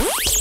Bye.